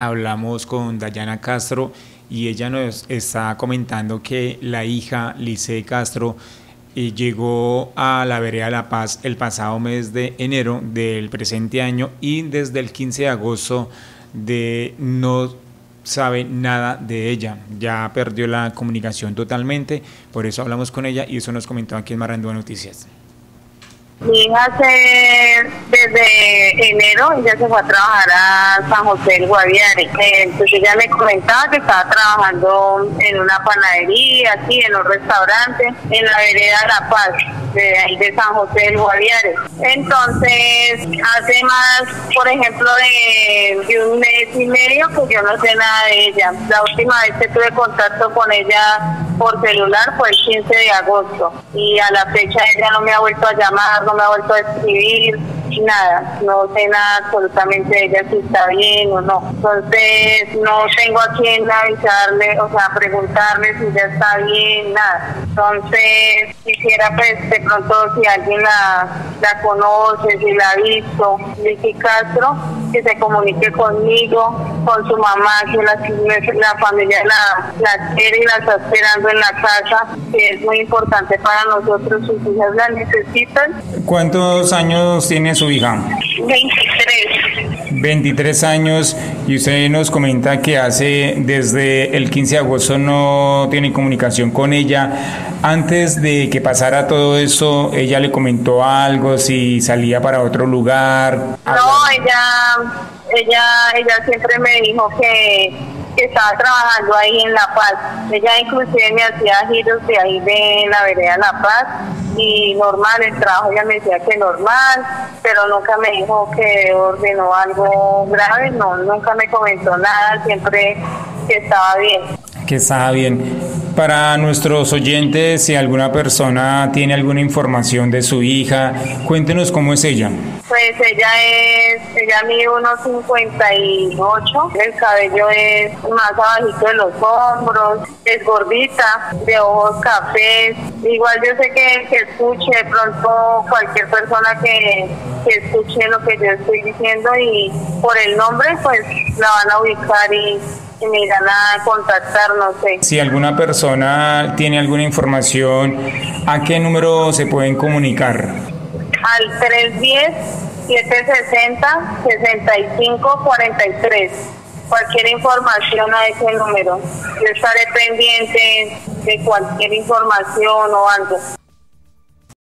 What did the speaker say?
Hablamos con Dayana Castro y ella nos está comentando que la hija Lice Castro eh, llegó a la vereda La Paz el pasado mes de enero del presente año y desde el 15 de agosto de no sabe nada de ella, ya perdió la comunicación totalmente, por eso hablamos con ella y eso nos comentó aquí en Marandúa Noticias. Mi hija se, desde enero ella se fue a trabajar a San José del Guaviare. Entonces ella me comentaba que estaba trabajando en una panadería, aquí en un restaurante, en la vereda La Paz, de de San José del Guaviare. Entonces, hace más, por ejemplo, de, de, un mes y medio que yo no sé nada de ella. La última vez que tuve contacto con ella por celular fue el 15 de agosto y a la fecha ella no me ha vuelto a llamar, no me ha vuelto a escribir, nada, no sé nada absolutamente de ella si está bien o no. Entonces no tengo a quién avisarle, o sea, preguntarle si ya está bien, nada. Entonces quisiera pues de pronto si alguien la, la conoce, si la ha visto, Vicky Castro, que se comunique conmigo, con su mamá, que la, la familia la, la quiere y la está esperando en la casa, que es muy importante para nosotros, sus hijas la necesitan. ¿Cuántos años tiene su hija? 23. 23 años y usted nos comenta que hace desde el 15 de agosto no tiene comunicación con ella. Antes de que pasara todo eso, ella le comentó algo, si salía para otro lugar. No, ella, ella, ella siempre me dijo que, que estaba trabajando ahí en La Paz. Ella inclusive me hacía giros de ahí de la vereda La Paz y normal el trabajo, ella me decía que normal, pero nunca me dijo que ordenó algo grave, no, nunca me comentó nada, siempre que estaba bien. Que estaba bien. Para nuestros oyentes, si alguna persona tiene alguna información de su hija, cuéntenos cómo es ella. Pues ella es, ella mide unos 58, el cabello es más abajito de los hombros, es gordita, de ojos cafés. Igual yo sé que, que escuche pronto cualquier persona que, que escuche lo que yo estoy diciendo y por el nombre pues la van a ubicar y irán a contactar, no sé. Si alguna persona tiene alguna información, ¿a qué número se pueden comunicar? Al 310-760-6543. Cualquier información a ese número. Yo estaré pendiente de cualquier información o algo.